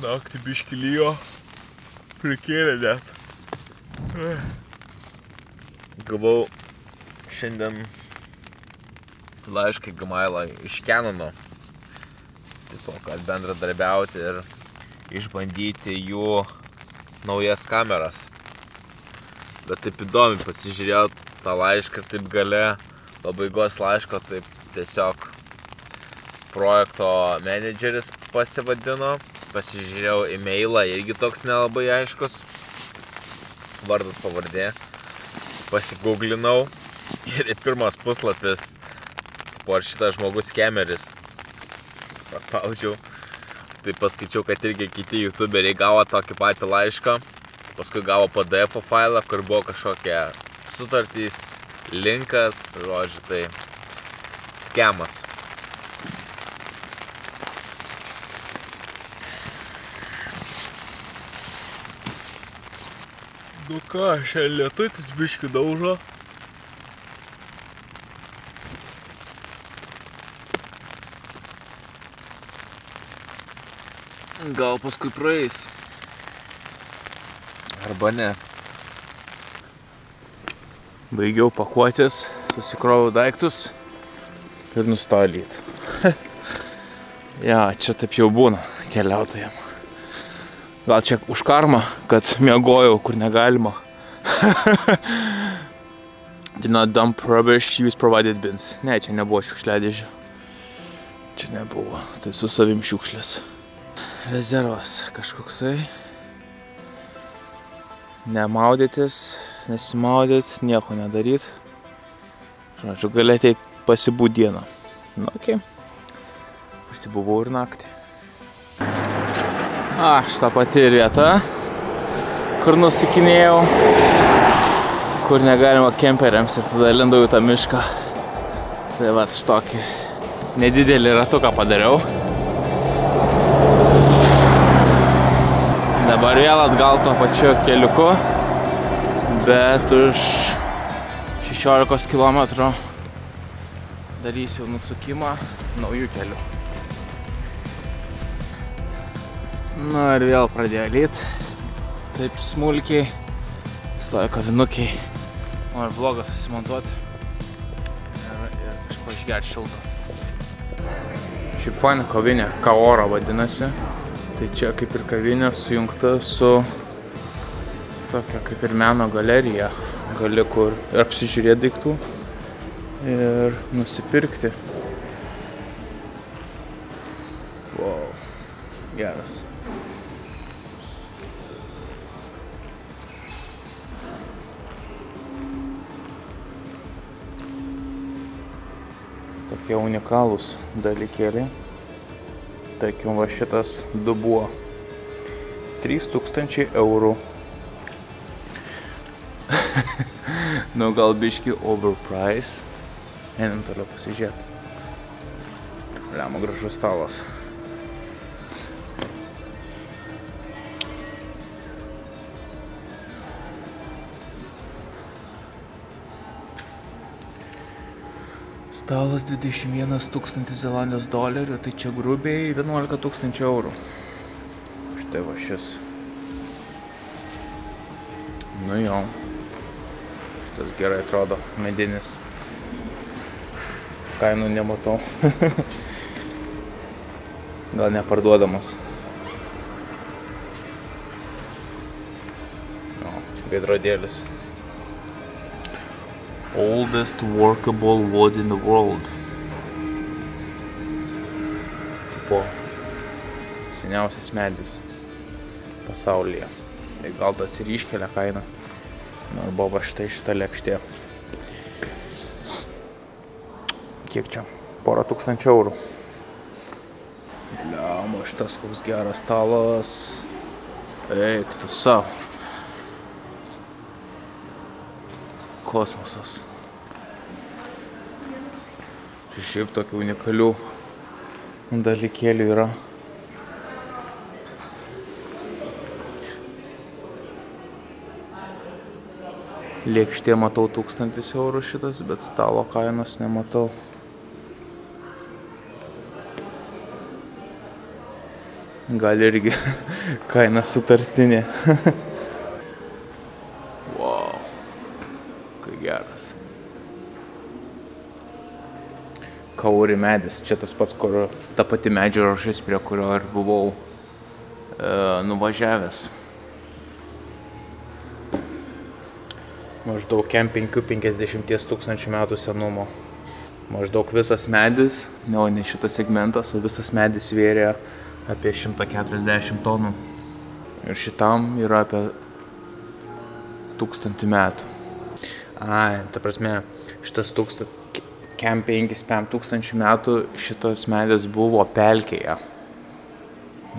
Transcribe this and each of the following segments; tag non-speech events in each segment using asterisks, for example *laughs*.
Naktį biškilijo. Prikėlė net. Gavau šiandien laišką Gmailą iš Canono. Tipo, kad bendradarbiauti ir išbandyti jų naujas kameras. Bet taip įdomi, pasižiūrėjau tą laišką ir taip gale pabaigos laiško, taip tiesiog projekto menedžeris pasivadino. Pasižiūrėjau e-mailą, irgi toks nelabai aiškus. Vardas pavardė. Pasigūglinau ir pirmas puslapis, tipo, ar šitas žmogus kemeris. Paspaudžiau. Tai paskaičiau, kad irgi kiti youtuberiai gavo tokį patį laišką. Paskui gavo PDF failą, kur buvo kažkokie sutartys, linkas, žodžiu, tai skemas. Nu ką, šiandien lietutis biški daužo. Gal paskui praeis. Arba ne. Baigiau pakuotis, susikroviau daiktus ir nustojo lyt. *laughs* ja, čia taip jau būna keliautojam. Gal čia už karmą, kad miegojau, kur negalima. *laughs* Did not dump rubbish, use provided bins. Ne, čia nebuvo šiukšliadėžių. Čia nebuvo. Tai su savim šiukšlės. Rezervas kažkoksai. Nemaudytis, nesimaudyt, nieko nedaryt. Žodžiu, gali ateit pasibūt dieną. Nu, okei. Okay. Pasibuvau ir naktį. A, šitą pati vieta, kur nusikinėjau, kur negalima kemperiams ir tada lindau į tą mišką. Tai va, šitokį nedidelį ratuką padariau. Dabar vėl atgal to pačiu keliuku, bet už 16 km darysiu nusukimą naujų kelių. Na ir vėl pradėjo lyt. Taip smulkiai. Stojo kavinukiai. Noriu vlogą susimontuoti. Ir, ir kažko išgerti šilto. Šiaip faina kavinė. Kaora vadinasi. Tai čia kaip ir kavinė sujungta su tokia kaip ir meno galerija. Gali kur ir apsižiūrėti daiktų ir nusipirkti. Wow. Geras. tokie unikalūs dalykėliai. Tarkim, va šitas dubuo. 3000 eurų. *laughs* nu, gal biški overprice. Einam toliau pasižiūrėti. Liamo gražus stalas. Stalas 21 tūkstantis Zelandijos dolerių, tai čia grubiai 11 tūkstančių eurų. Štai va šis. Nu jo. Šitas gerai atrodo, medinis. Kainų nematau. *laughs* Gal neparduodamas. O, veidrodėlis oldest workable wood in the world. Tipo, seniausias medis pasaulyje. Tai gal tas ir iškelia kainą. Arba va štai šitą lėkštė. Kiek čia? Porą tūkstančių eurų. Bliamo, šitas koks geras stalas. Eik tu savo. Kosmosas. Šiaip tokių unikalių dalykėlių yra. Lėkštė matau 1000 eurų šitas, bet stalo kainos nematau. Gal irgi *laughs* kaina sutartinė. *laughs* wow. Kai geras. Kauri medis. Čia tas pats, kur ta pati medžio rošis, prie kurio ir buvau e, nuvažiavęs. Maždaug kem 5-50 tūkstančių metų senumo. Maždaug visas medis, ne, o ne šitas segmentas, o visas medis vėrė apie 140 tonų. Ir šitam yra apie tūkstantį metų. Ai, ta prasme, šitas tūkstant, kem 5-5 tūkstančių metų šitas medis buvo pelkėje.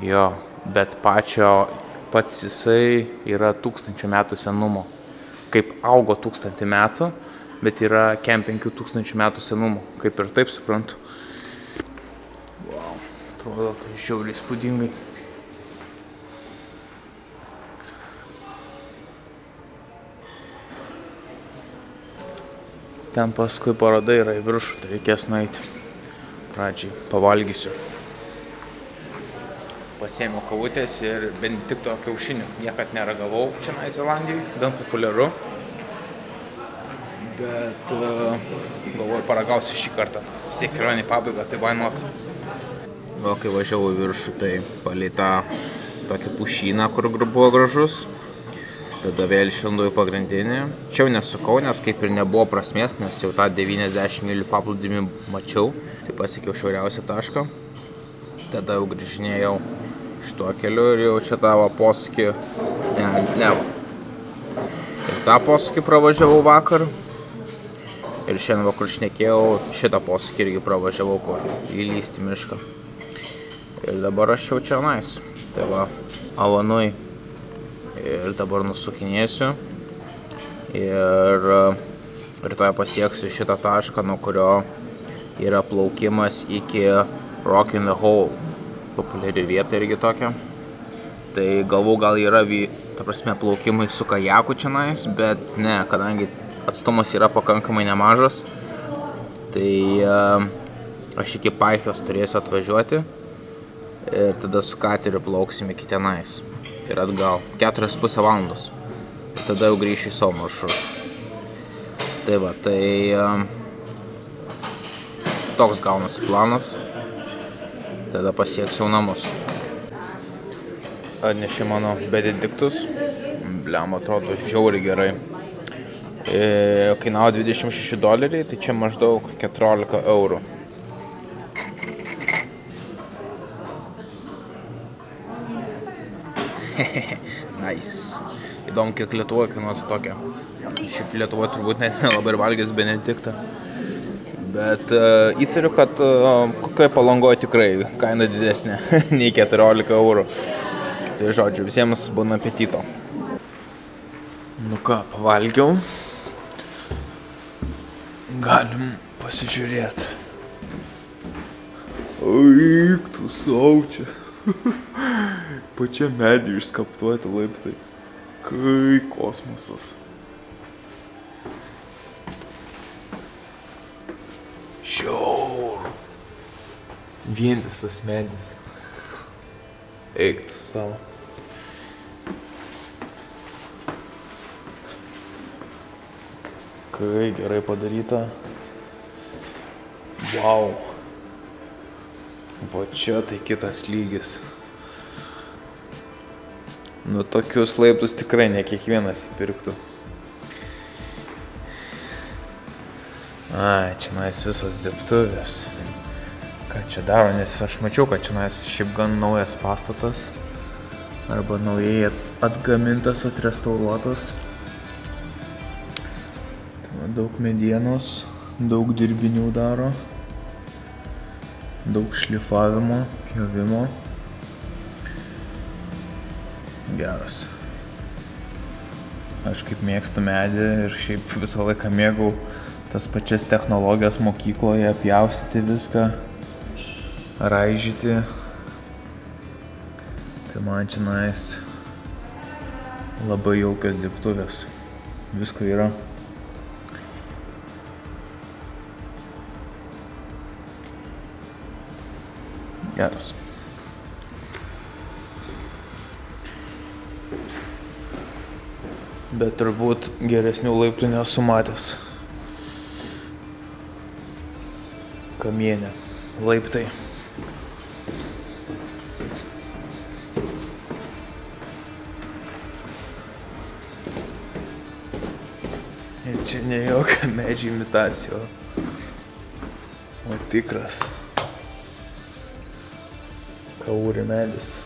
Jo, bet pačio, pats jisai yra tūkstančio metų senumo kaip augo tūkstantį metų, bet yra kem 5000 metų senumo, kaip ir taip suprantu. Wow, atrodo tai žiauriai spūdingai. Ten paskui paroda yra į viršų, tai reikės nueiti. Pradžiai pavalgysiu. Pasėmiau kavutės ir benedikto kiaušinių. Niekad neragavau čia Nai Zelandijai, gan populiaru. Bet uh, galvoju paragausiu šį kartą. Vis tiek kelionė į pabaigą, tai why not. O kai važiavau į viršų, tai palei tą tokį pušyną, kur buvo gražus. Tada vėl išlindau į pagrindinį. Čia jau nesukau, nes kaip ir nebuvo prasmės, nes jau tą 90 mylių paplūdimį mačiau. Tai pasiekiau šiauriausią tašką. Tada jau grįžinėjau šituo keliu ir jau čia tavo posūkį, ne, ne. Ir tą posūkį pravažiavau vakar. Ir šiandien vakar šnekėjau, šitą posūkį irgi pravažiavau, kur įlysti mišką. Ir dabar aš jau čia nais. Tai va, Alanui. Ir dabar nusukinėsiu. Ir rytoj pasieksiu šitą tašką, nuo kurio yra plaukimas iki Rock in the Hole populiari vieta irgi tokia. Tai galvau gal yra, ta prasme, plaukimai su kajaku čia nais, bet ne, kadangi atstumas yra pakankamai nemažas, tai uh, aš iki Paikios turėsiu atvažiuoti ir tada su kateriu plauksim iki tenais ir atgal. 4,5 valandos. Tada jau grįšiu į savo maršrutą. Tai va, tai uh, toks gaunasi planas tada pasieksiu namus. Atnešė mano benediktus, blem atrodo žiauriai gerai. E, kainavo 26 doleriai, tai čia maždaug 14 eurų. *laughs* nice. Įdomu, kiek Lietuvoje kainuotų tokia. Šiaip Lietuvoje turbūt net nelabai ir valgęs benediktą. Bet uh, įtariu, kad uh, kokioje palangoje tikrai kaina didesnė *laughs* nei 14 eurų. Tai žodžiu, visiems būna apetito. Nu ką, pavalgiau. Galim pasižiūrėti. Aik, tu saučia. *laughs* Pačia medį išskaptuoti laiptai. Kai kosmosas. Žiaur. Vientisas medis. Eik tu savo. Kai gerai padaryta. Wow. Va čia tai kitas lygis. Nu tokius laiptus tikrai ne kiekvienas įpirktų. Ai, čia nais visos dirbtuvės. Ką čia daro, nes aš mačiau, kad čia nais šiaip gan naujas pastatas. Arba naujai atgamintas, atrestauruotas. Daug medienos, daug dirbinių daro. Daug šlifavimo, pjovimo. Geras. Aš kaip mėgstu medį ir šiaip visą laiką mėgau tas pačias technologijas mokykloje, pjaustyti viską, raižyti. Tai man čia nais labai jaukios dirbtuvės. Visko yra. Geras. Bet turbūt geresnių laiptų nesu matęs. Kamienė. Laiptai. Ir čia ne jokia *laughs* medžių imitacija, o tikras. Kauri medis.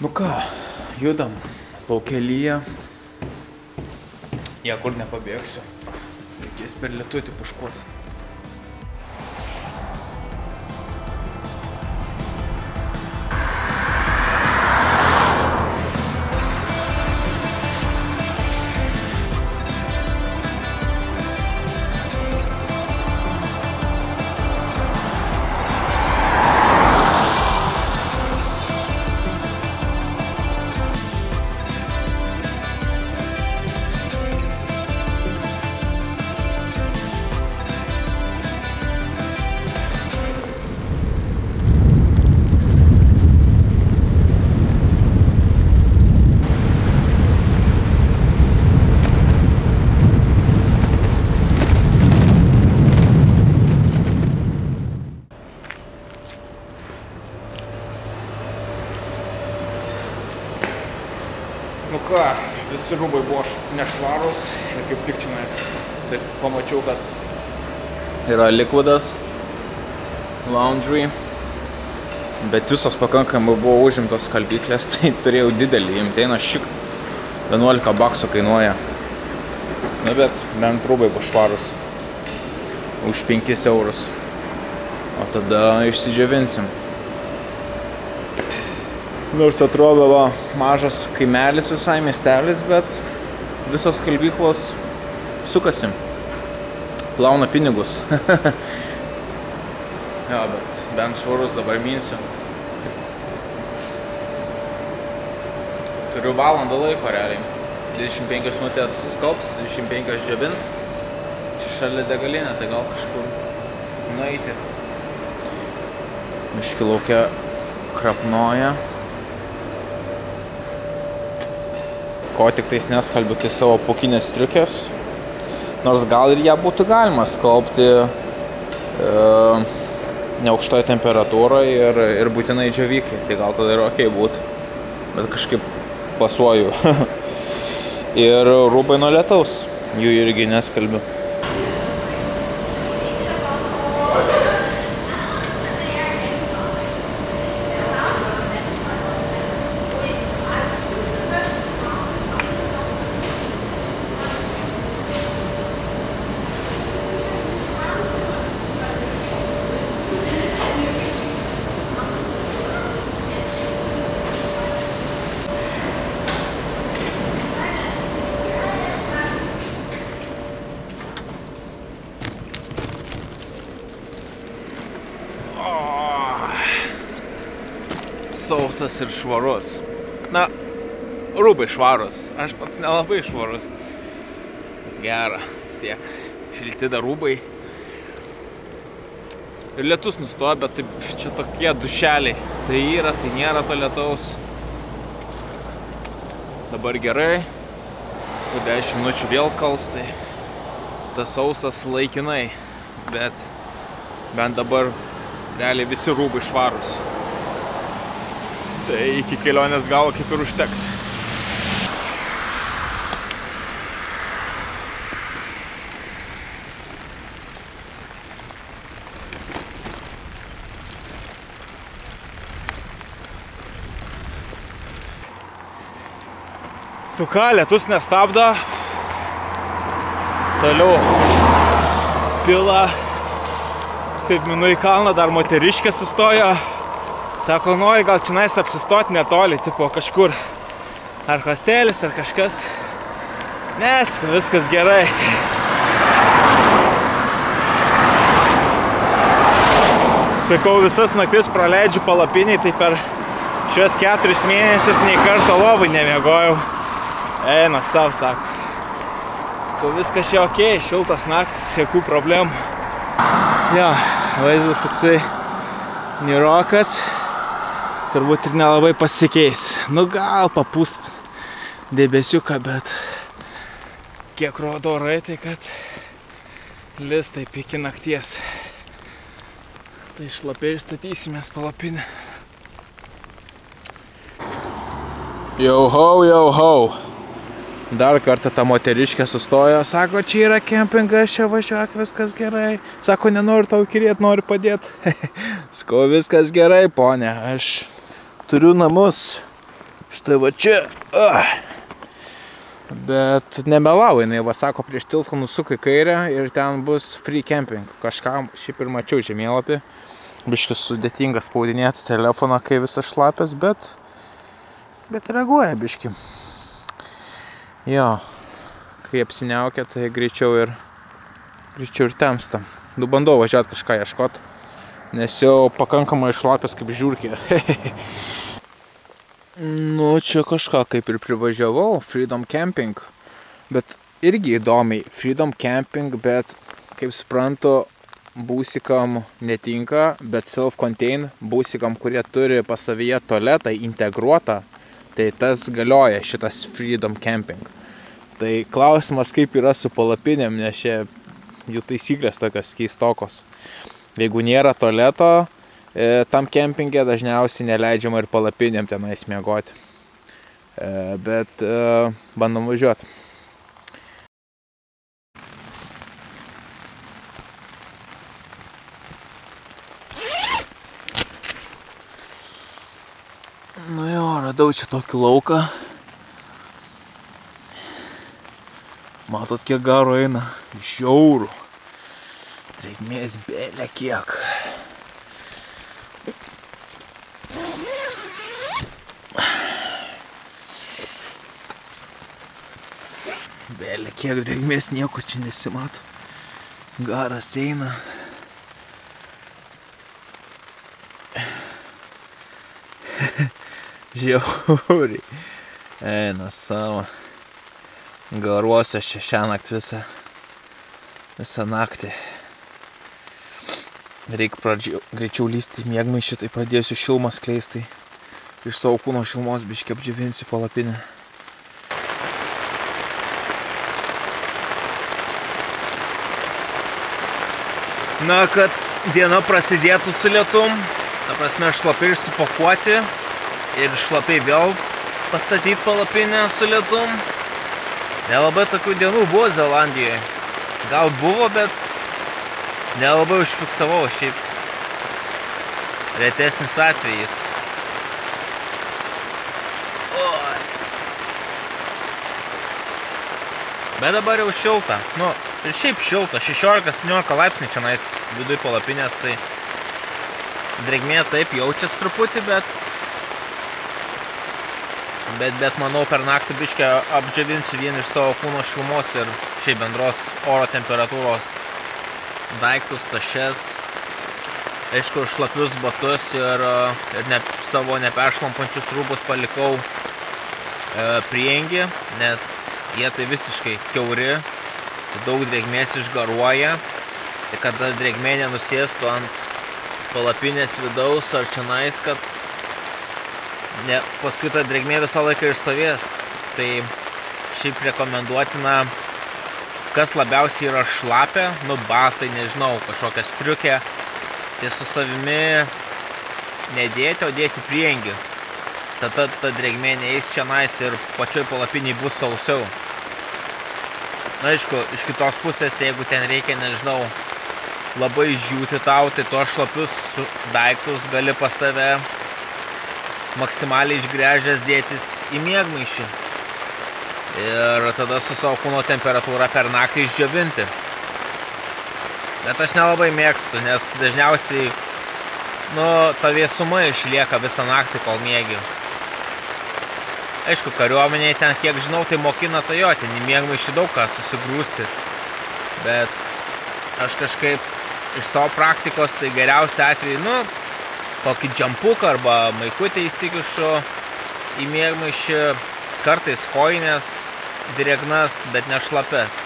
Nu ką, judam. Laukelyje. Niekur nepabėgsiu. Reikės per lietutį puškuoti. Rūbai buvo nešvarūs ir kaip tik čionais taip pamačiau, kad yra likvidas, laundry, bet visos pakankamai buvo užimtos skalbyklės, *laughs* tai turėjau didelį imti, eina šik 11 baksų kainuoja. Na bet bent rūbai bus švarus už 5 eurus, o tada išsidžiovinsim. Nors atrodo va, mažas kaimelis visai miestelis, bet visos skalbyklos sukasi. Plauna pinigus. *laughs* jo, bet bent švarus dabar minsiu. Turiu valandą laiko realiai. 25 minutės skalbs, 25 džiavins. Čia šalia degalinė, tai gal kažkur nueiti. Miški laukia krapnoja. Ko tik tais neskalbiu, tai savo pukinės striukės. Nors gal ir ją būtų galima skalbti e, neaukštoje temperatūroje ir, ir būtinai džiovyklį. Tai gal tada ir ok būtų. Bet kažkaip pasuoju. *laughs* ir rūbai nuo lietaus. Jų irgi neskalbiu. Sausas ir švarus. Na, rūbai švarus, aš pats nelabai švarus. Gera, vis tiek. Šilti dar rūbai. Ir lietus nustoja, bet taip čia tokie dušeliai. Tai yra, tai nėra to lietaus. Dabar gerai. Po 10 minučių vėl kals, tai tas sausas laikinai. Bet bent dabar realiai visi rūbai švarus. Tai iki kelionės galo kaip ir užteks. Tu ką, lietus nestabdo. Toliau pila. Taip minu į kalną, dar moteriškė sustojo. Sako, nori gal čionais apsistoti netoli, tipo kažkur. Ar hostelis, ar kažkas. Nes, viskas gerai. Sakau, visas naktis praleidžiu palapiniai, tai per šios keturis mėnesius nei kartą lovai nemiegojau. Eina savo, sako. Sakau, viskas čia ok, šiltas naktis, jokių problemų. Jo, vaizdas toksai nirokas. Turbūt ir nelabai pasikeis. Nu gal papūst debesiuką, bet kiek rodo orai, tai kad lis taip iki nakties. Tai šlapiai ir statysimės palapinę. Jau hau, jau hau. Dar kartą ta moteriškė sustojo, sako, čia yra kempingas, čia važiuok, viskas gerai. Sako, nenoriu tau kirėti, noriu padėti. *laughs* Sako, viskas gerai, ponė, aš turiu namus. Štai va čia. Ah. Bet nemelau, jinai va sako, prieš tiltą nusuk į kairę ir ten bus free camping. Kažką šiaip ir mačiau žemėlapį. Biškis sudėtinga spaudinėti telefoną, kai visas šlapės, bet, bet reaguoja biški. Jo, kai apsiniaukia, tai greičiau ir, greičiau ir temsta. Nu, bandau važiuoti kažką ieškoti, nes jau pakankamai išlapęs kaip žiūrkė. *laughs* nu, čia kažką kaip ir privažiavau, Freedom Camping, bet irgi įdomiai, Freedom Camping, bet kaip suprantu, būsikam netinka, bet self-contain būsikam, kurie turi pas savyje tualetą integruotą, tai tas galioja šitas Freedom Camping. Tai klausimas, kaip yra su palapinėm, nes čia jų taisyklės tokios keistokos. Jeigu nėra toleto, e, tam kempingė dažniausiai neleidžiama ir palapinėm tenais miegoti. E, bet e, bandom važiuoti. Nu jo, radau čia tokį lauką. Matot, kiek garo eina. Žiaurų. Drėgmės belė kiek. Belė kiek drėgmės nieko čia nesimato. Garas eina. *laughs* Žiauriai. Eina savo. Garuosiu aš šią naktį visą, visą naktį. Reikia pradžiau, greičiau lysti mėgmai šitai pradėsiu šilmą skleistai. Iš savo kūno šilmos biškiai apdžiavinsiu palapinę. Na, kad diena prasidėtų su lietum, ta prasme šlapiai išsipakuoti ir šlapiai vėl pastatyti palapinę su lietum. Nelabai tokių dienų buvo Zelandijoje. Gal buvo, bet nelabai užfiksavau šiaip. Retesnis atvejis. Oi. Bet dabar jau šilta. Nu, ir šiaip šilta. 16-17 laipsnių čia nais vidui palapinės, tai drėgmė taip jaučias truputį, bet bet, bet manau per naktį biškę apdžiavinsiu vien iš savo kūno šilumos ir šiaip bendros oro temperatūros daiktus, tašes. Aišku, šlapius batus ir, ir ne, savo neperšlampančius rūbus palikau e, priengi, nes jie tai visiškai keuri, daug drėgmės išgaruoja. Tai kada drėgmė nenusėstų ant palapinės vidaus ar čionais, kad ne, paskui ta drėgmė visą laiką ir stovės. Tai šiaip rekomenduotina, kas labiausiai yra šlapia, nu batai, nežinau, kažkokia striukė, tai su savimi nedėti, o dėti priengi. Tada ta drėgmė neįs čia nais ir pačioj palapiniai bus sausiau. Na, aišku, iš kitos pusės, jeigu ten reikia, nežinau, labai žiūti tau, tai tuos šlapius daiktus gali pas save maksimaliai išgręžęs dėtis į miegmaišį. Ir tada su savo kūno temperatūra per naktį išdžiovinti. Bet aš nelabai mėgstu, nes dažniausiai nu, ta vėsuma išlieka visą naktį, kol mėgi. Aišku, kariuomeniai ten, kiek žinau, tai mokina tai jo, ten į miegmaišį daug ką susigrūsti. Bet aš kažkaip iš savo praktikos, tai geriausia atveju, nu, kokį džampuką arba maikutę įsikišu į mėgmaišį, kartais koinės, drėgnas, bet nešlapes.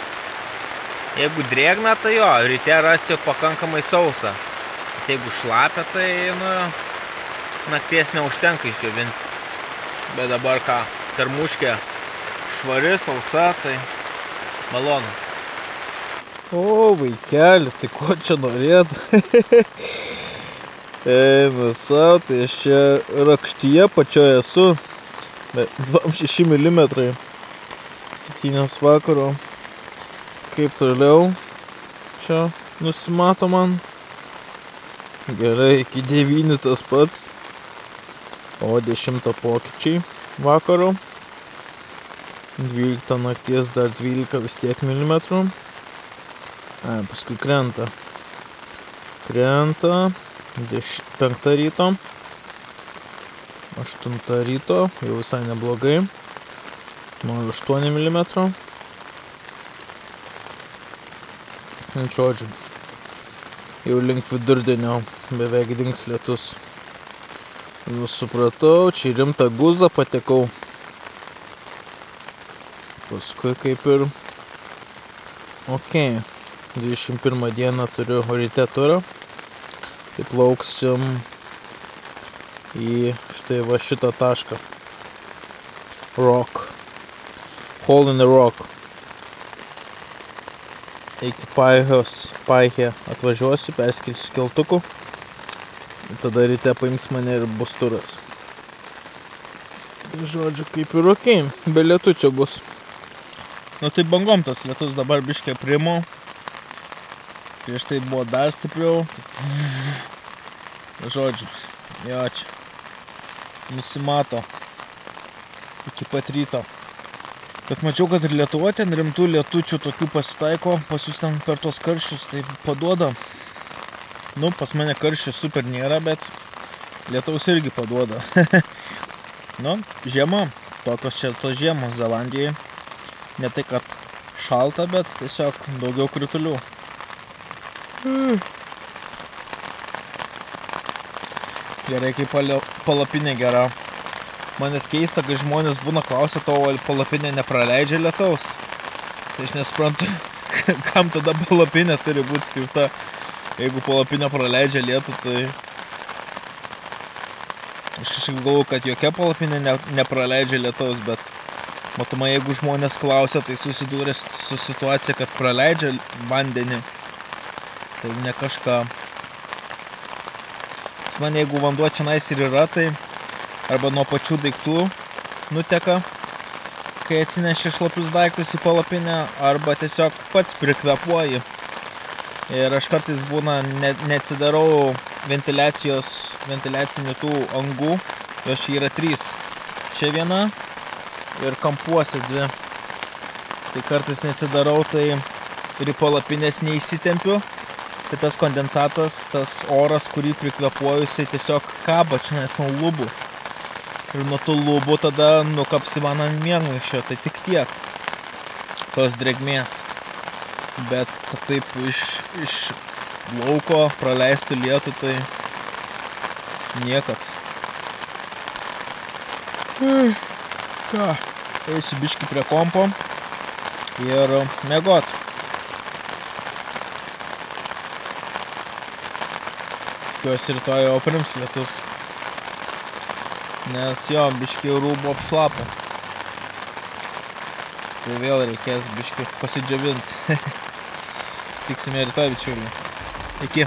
Jeigu drėgna, tai jo, ryte rasi pakankamai sausa. Bet jeigu šlapia, tai, nu, nakties neužtenka išdžiovinti. Bet dabar ką, termuškė švari, sausa, tai malonu. O, vaikeli, tai ko čia norėt? *laughs* Eina savo, tai aš čia rakštyje pačioje esu. Bet 26 mm. 7 vakaro. Kaip toliau? Čia nusimato man. Gerai, iki 9 tas pats. O 10 pokyčiai vakaro. 12 nakties dar 12 vis tiek milimetrų. A, paskui krenta. Krenta. 5 ryto. 8 ryto. Jau visai neblogai. 0,8 mm. Žodžiu. Jau link vidurdienio beveik dings lietus. Jau supratau, čia rimtą guzą patekau. Paskui kaip ir... Ok. 21 dieną turiu ryte turą. Tai plauksim į štai va šitą tašką. Rock. Hole in the rock. Iki Paihos, Paihė atvažiuosiu, perskirsiu keltuku. Tada ryte paims mane ir bus turas. Tai žodžiu, kaip ir ok, be lietų čia bus. Nu tai bangom tas lietus dabar biškia primo, Prieš tai buvo dar stipriau. Žodžiu, jo čia. Nusimato. Iki pat ryto. Bet mačiau, kad ir Lietuvo ten rimtų lietučių tokių pasitaiko, pas jūs ten per tos karščius, tai paduoda. Nu, pas mane karščių super nėra, bet lietaus irgi paduoda. *laughs* nu, žiema, tokios čia tos žiemos Zelandijoje. Ne tai, kad šalta, bet tiesiog daugiau kritulių. Mm. Gerai, kaip palapinė gera. Man net keista, kai žmonės būna klausia tavo, ar palapinė nepraleidžia lietaus. Tai aš nesuprantu, *laughs* kam tada palapinė turi būti skirta. Jeigu palapinė praleidžia lietų, tai... Aš kažkaip galvoju, kad jokia palapinė ne, nepraleidžia lietaus, bet... Matomai, jeigu žmonės klausia, tai susidūrė su situacija, kad praleidžia vandenį tai ne kažką. Man jeigu vanduo čia nais ir yra, tai arba nuo pačių daiktų nuteka, kai atsineši šlapius daiktus į palapinę, arba tiesiog pats prikvepuoji. Ir aš kartais būna ne, neatsidarau ventiliacijos, ventiliacinių tų angų, jos čia yra trys. Čia viena ir kampuose dvi. Tai kartais neatsidarau, tai ir į palapinės neįsitempiu, tai tas kondensatas, tas oras, kurį prikvepuoju, jisai tiesiog kabo čia ant lubų. Ir nuo tų lubų tada nukapsi man ant mėgmaišio, tai tik tiek tos drėgmės. Bet kad taip iš, iš lauko praleistų lietų, tai niekad. Ką, eisiu biški prie kompo ir mėgot. Tikiuosi rytoj jau prims lietus. Nes jo, biški rūbų apšlapę. Tai vėl reikės biški pasidžiavinti. *laughs* Stiksime rytoj, bičiuliai. Iki.